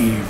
Eve.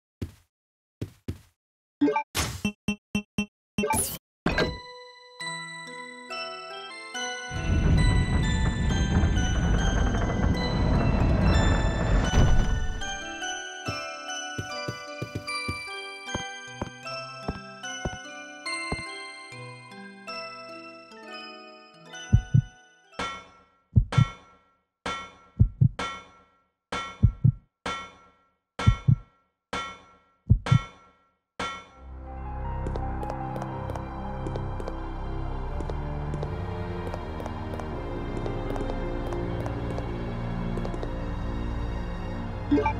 Yeah.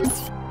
Evil.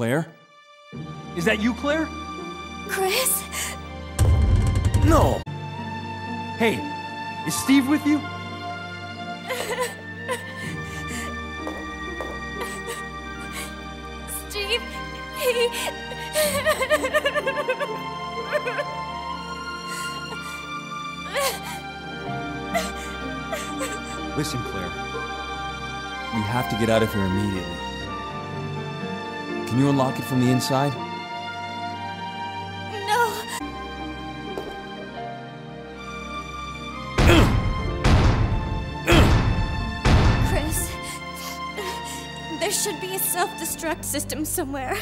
Claire? Is that you, Claire? Chris? No! Hey, is Steve with you? Steve, he. Listen, Claire. We have to get out of here immediately. Can you unlock it from the inside? No! Chris, there should be a self destruct system somewhere.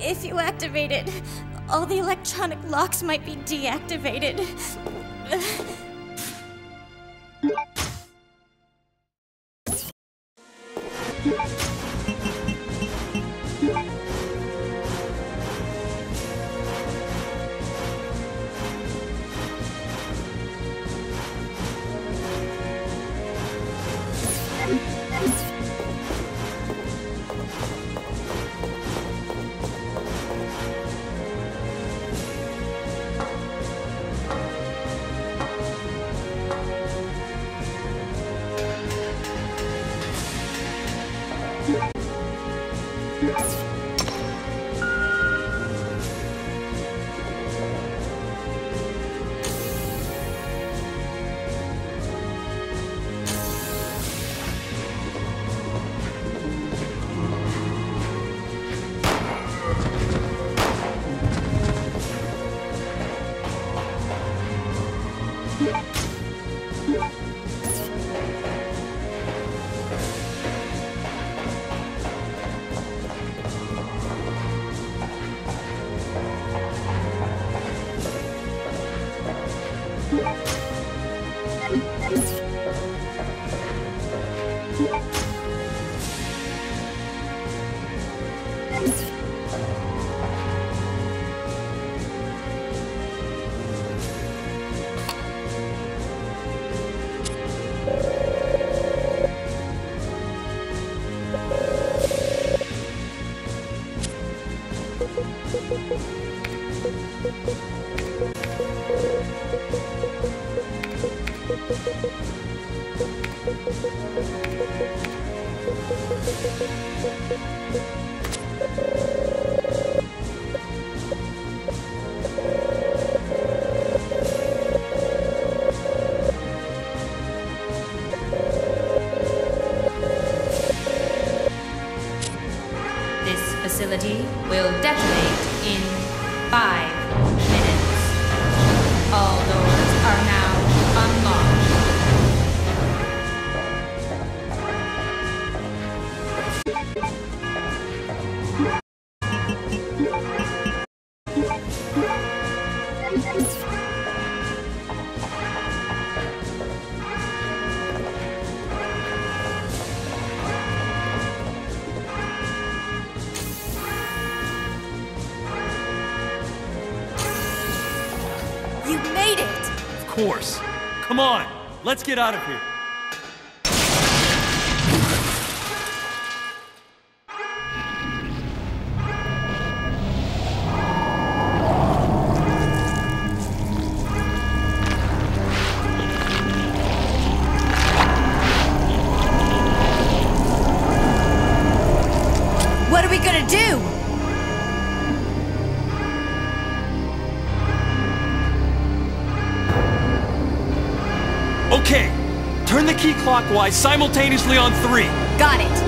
If you activate it, all the electronic locks might be deactivated. Come on, let's get out of here. clockwise simultaneously on three. Got it.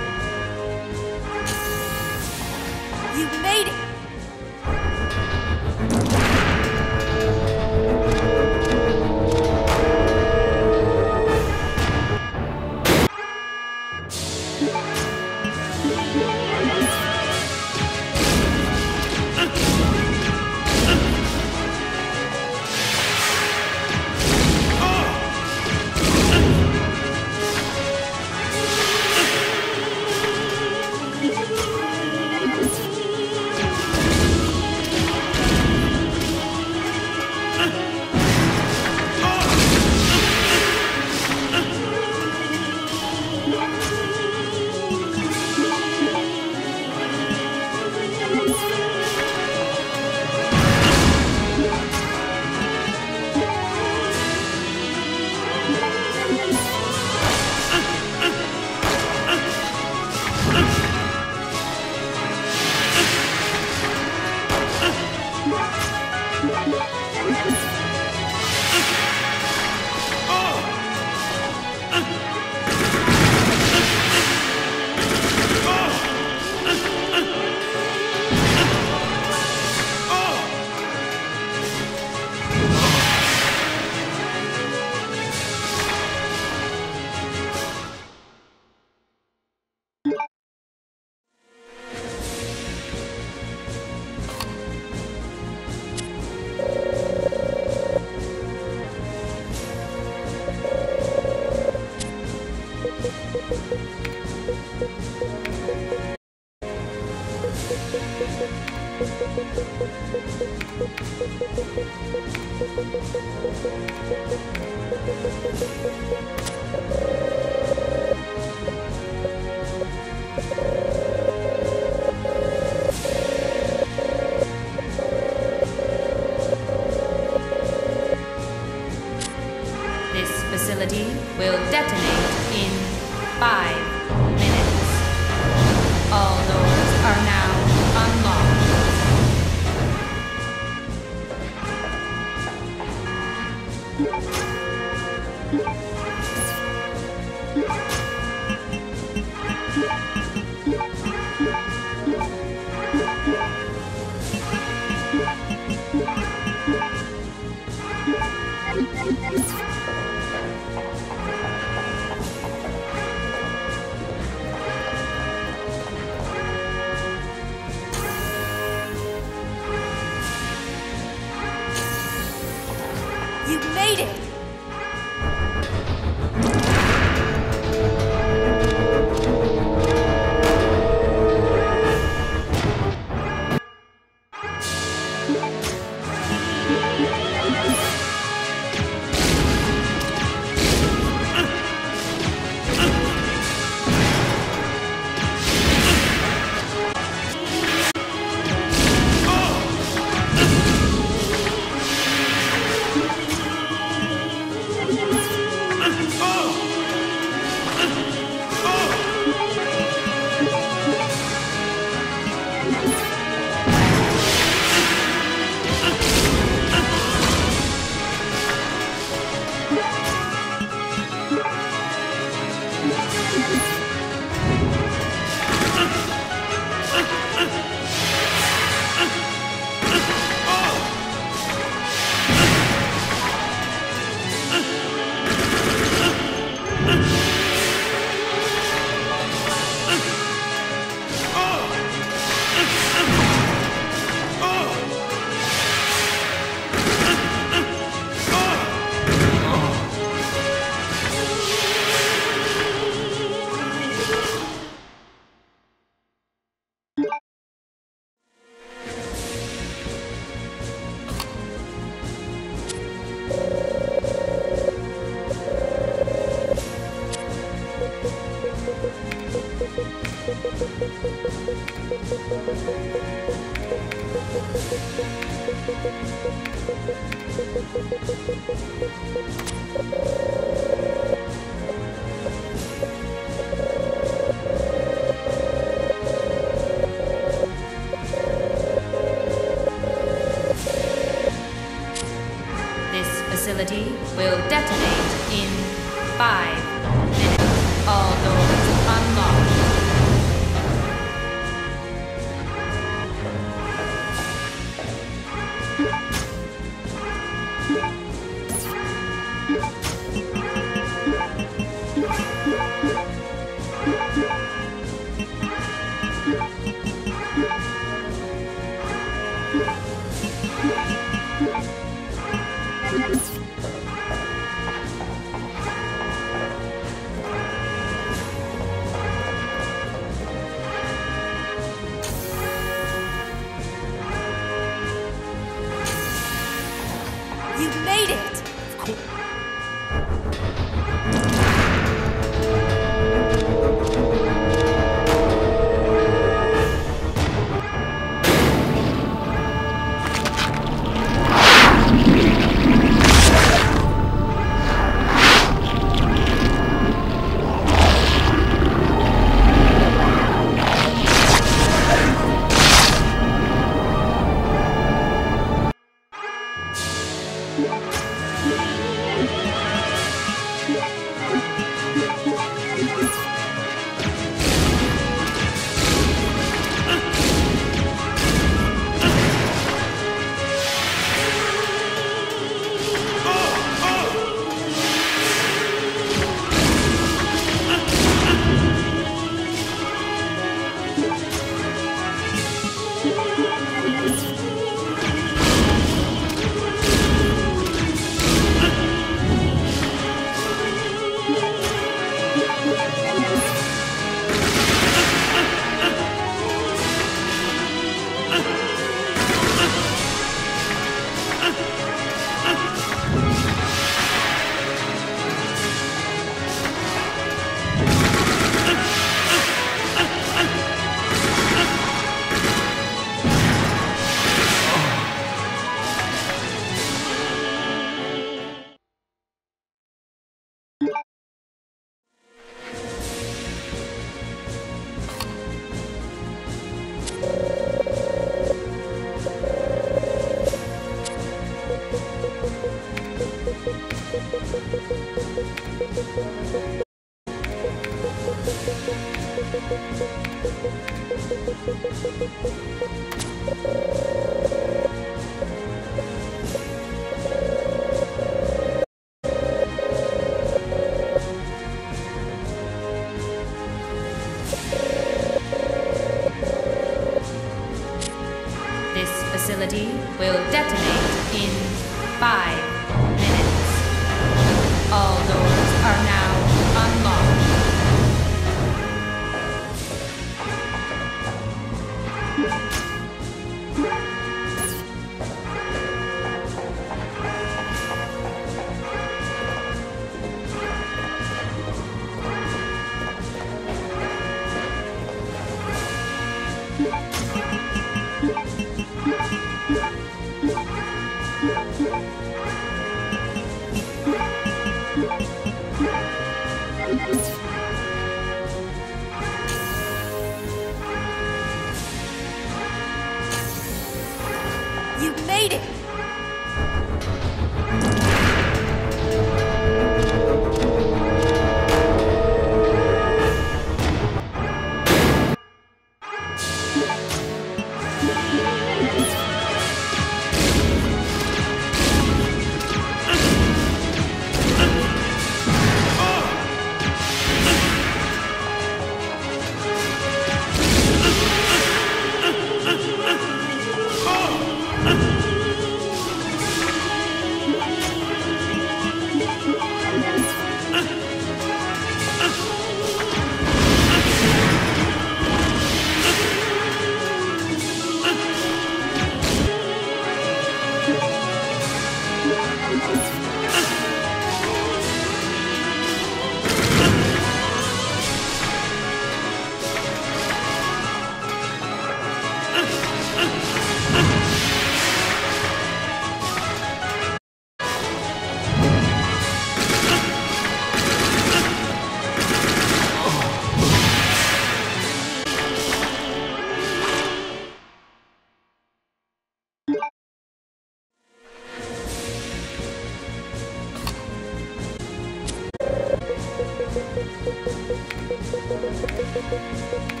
Música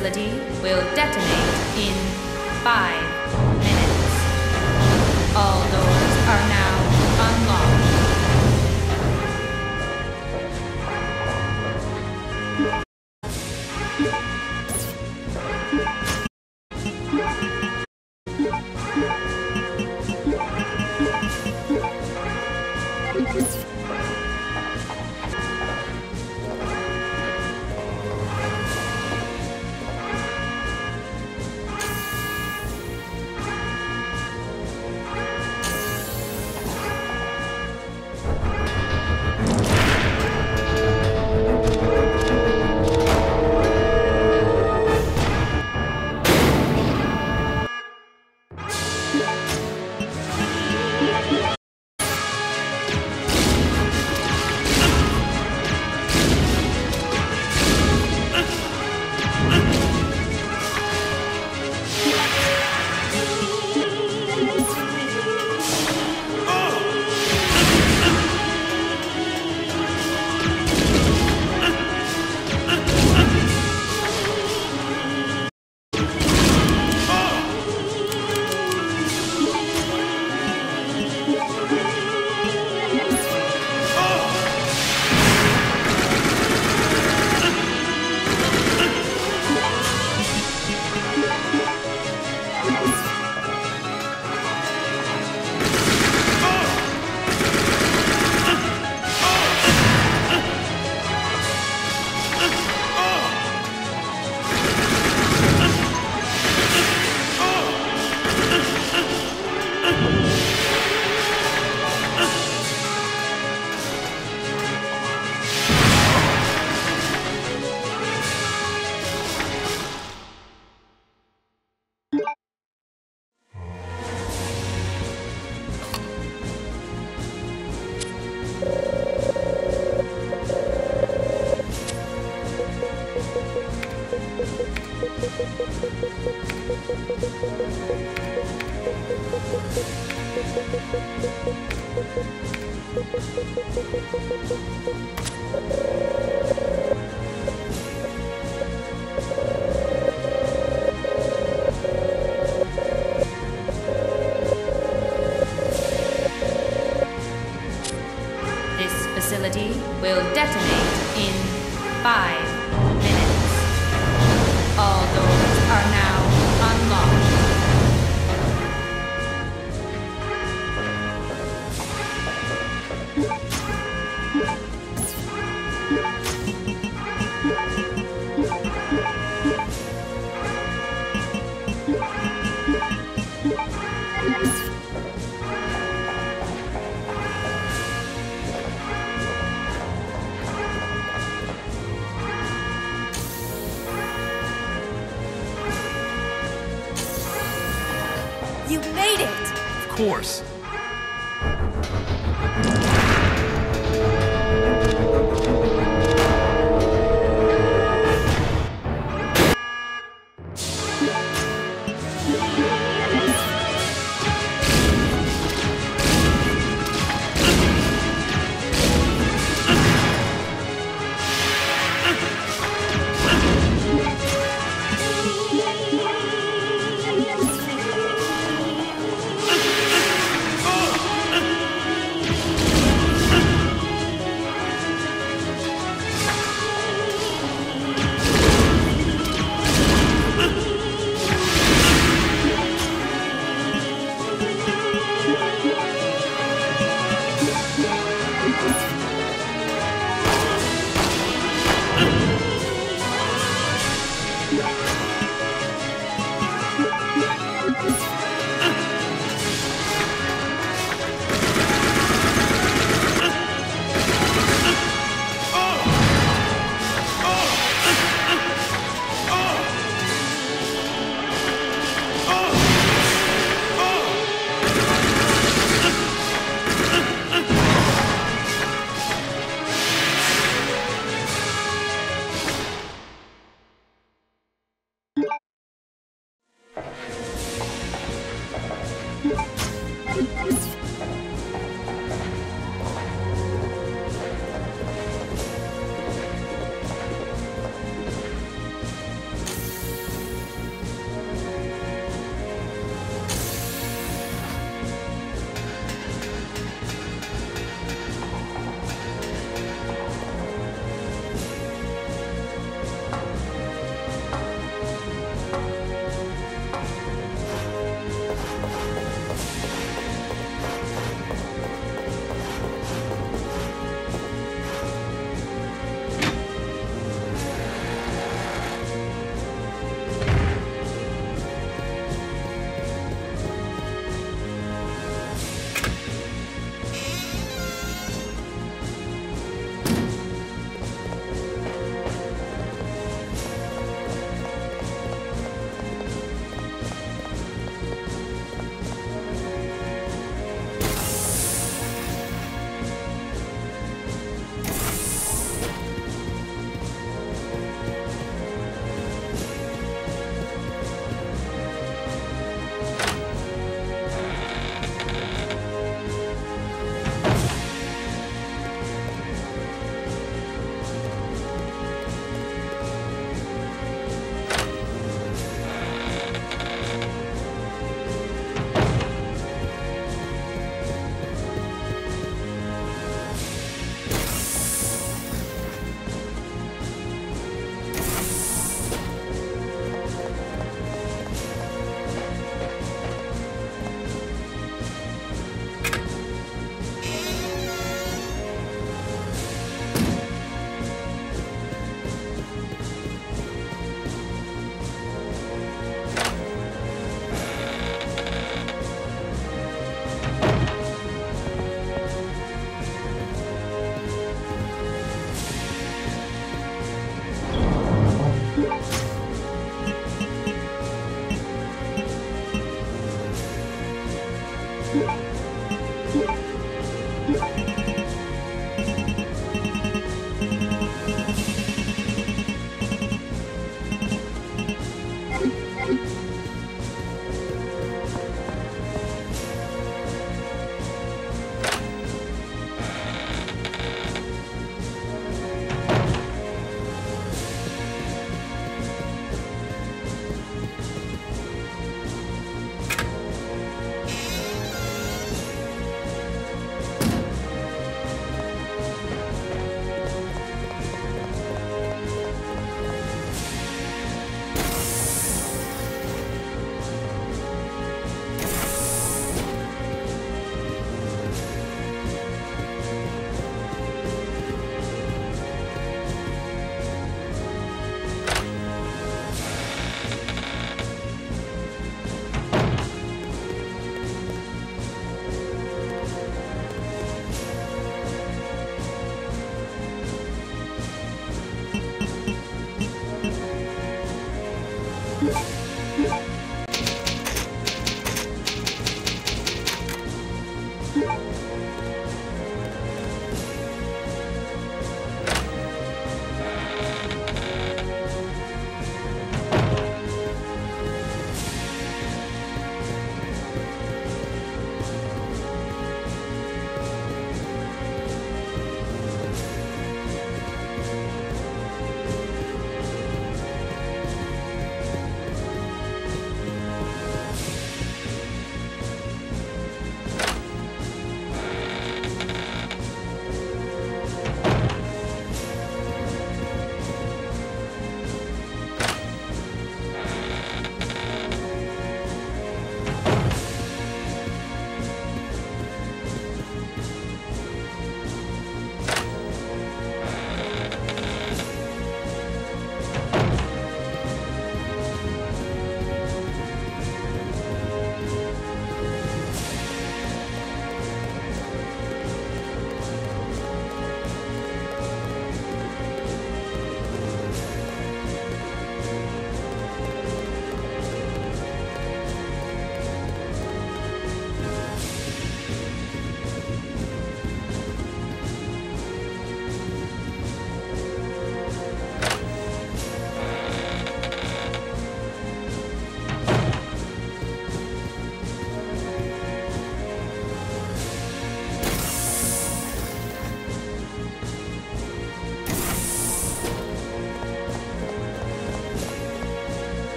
facility will detonate in 5,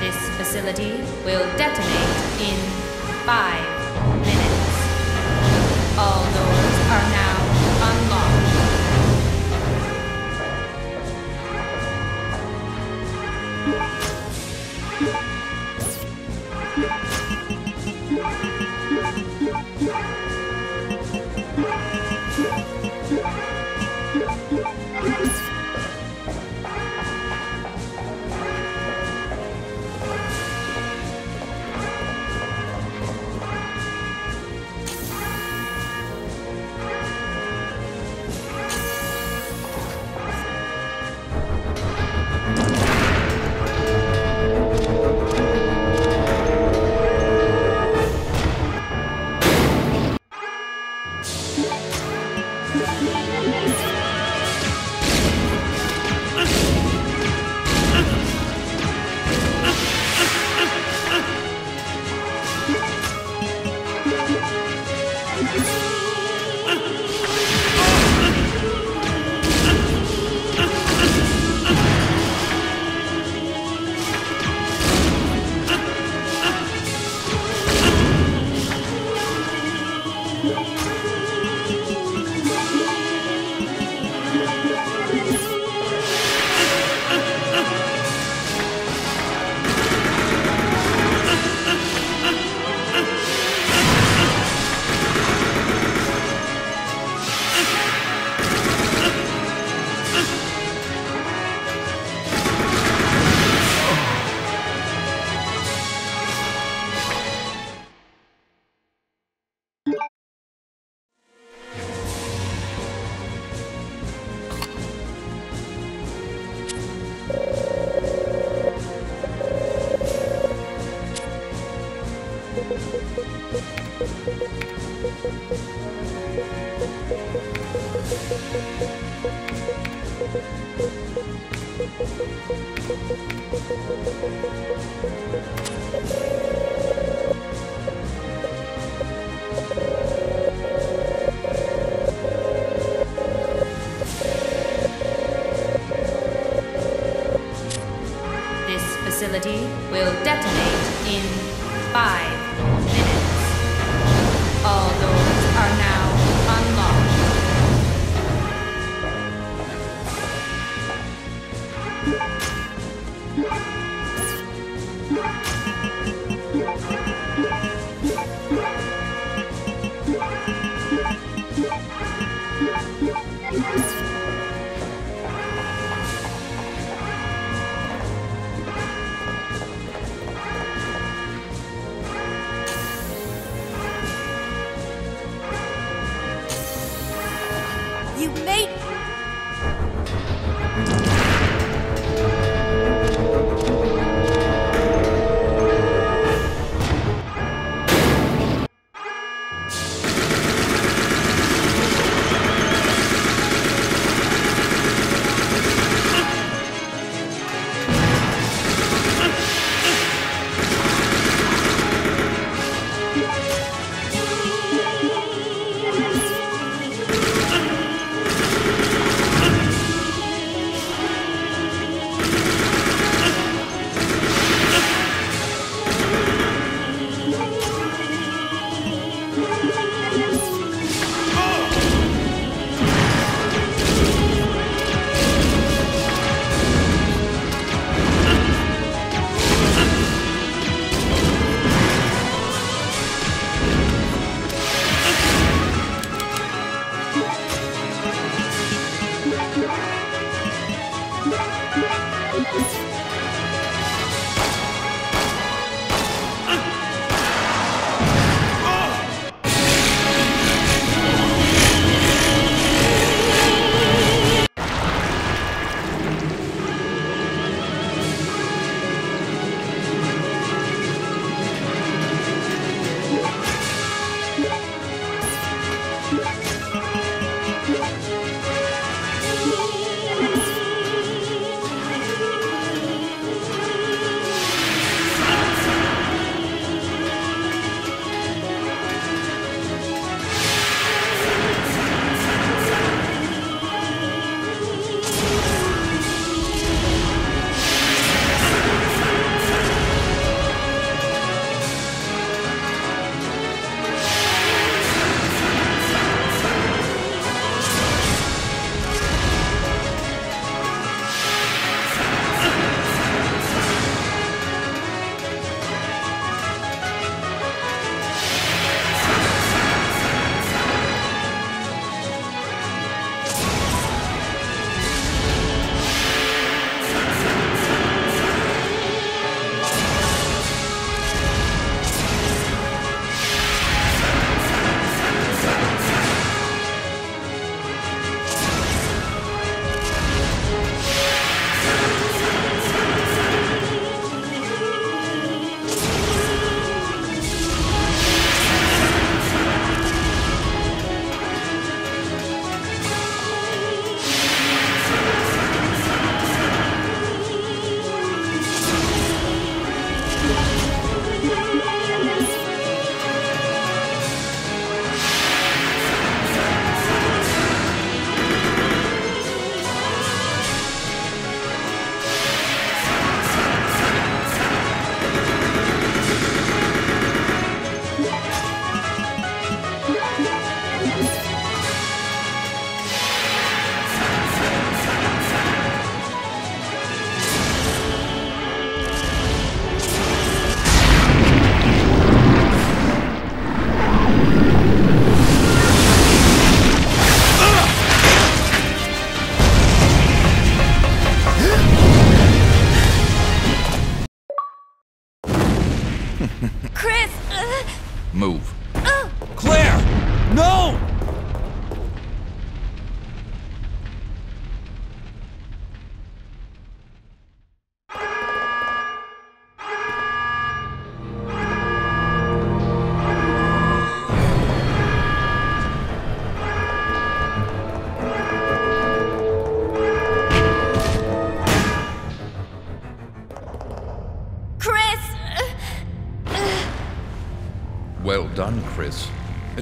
This facility will detonate in five minutes. All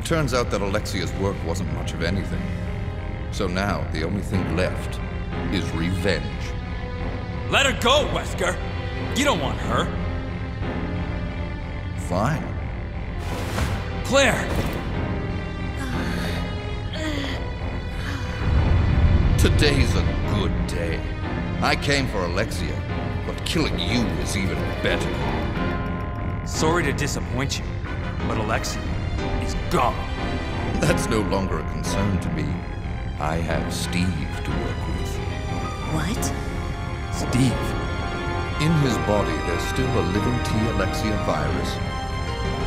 turns out that Alexia's work wasn't much of anything. So now, the only thing left is revenge. Let her go, Wesker! You don't want her. Fine. Claire! Today's a good day. I came for Alexia, but killing you is even better. Sorry to disappoint you, but Alexia is gone. That's no longer a concern to me. I have Steve to work with. What? Steve. In his body, there's still a living T. Alexia virus.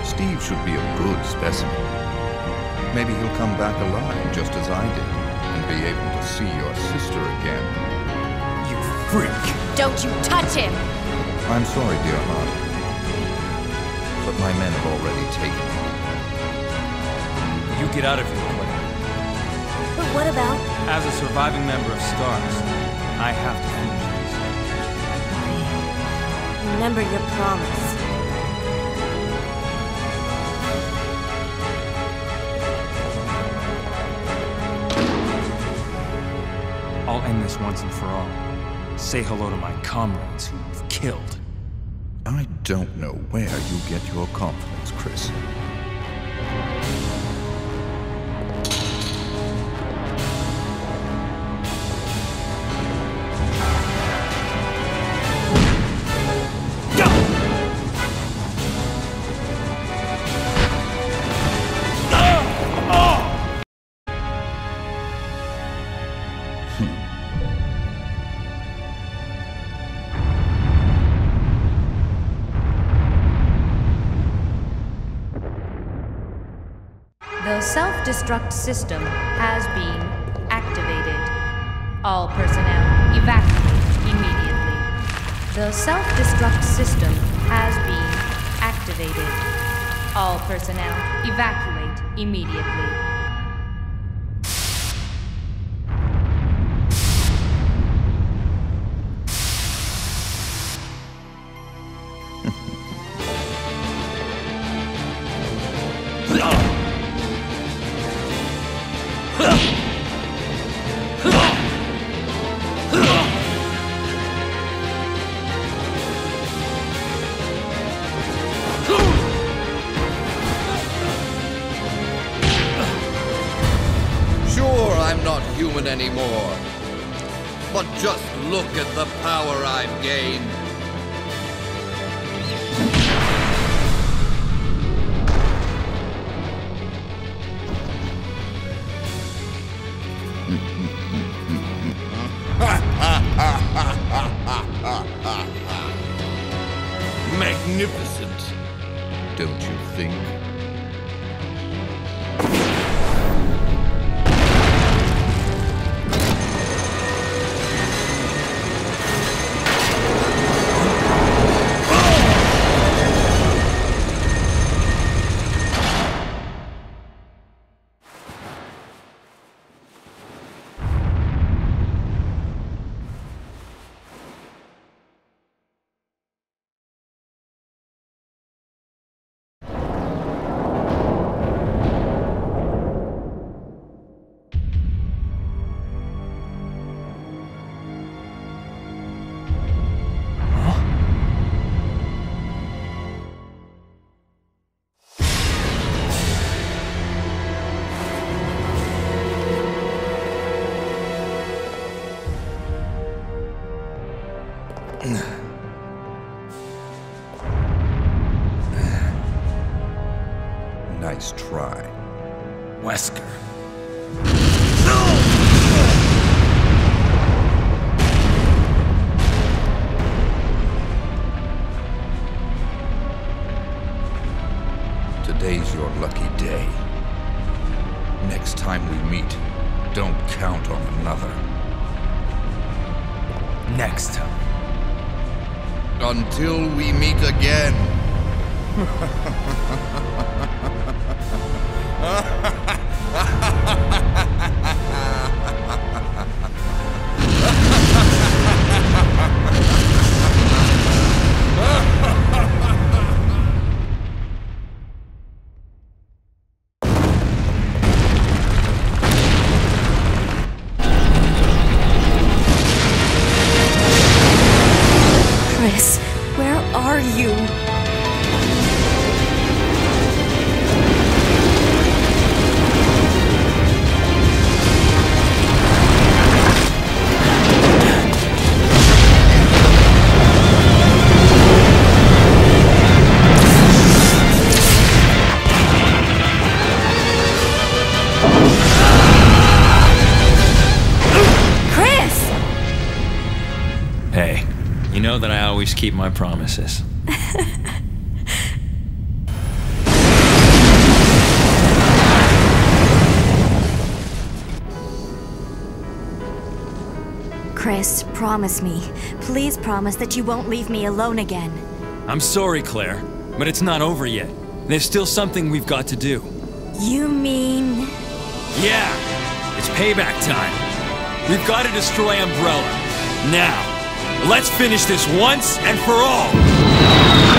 Steve should be a good specimen. Maybe he'll come back alive just as I did, and be able to see your sister again. You freak! Don't you touch him! I'm sorry, dear heart. But my men have already taken him. You get out of here, Claire. But what about. As a surviving member of STARS, I have to finish this. Remember your promise. I'll end this once and for all. Say hello to my comrades who you've killed. I don't know where you get your confidence, Chris. Destruct system has been activated. All personnel evacuate immediately. The self destruct system has been activated. All personnel evacuate immediately. Magnificent, don't you think? Keep my promises. Chris, promise me. Please promise that you won't leave me alone again. I'm sorry, Claire, but it's not over yet. There's still something we've got to do. You mean. Yeah, it's payback time. We've got to destroy Umbrella. Now, Let's finish this once and for all!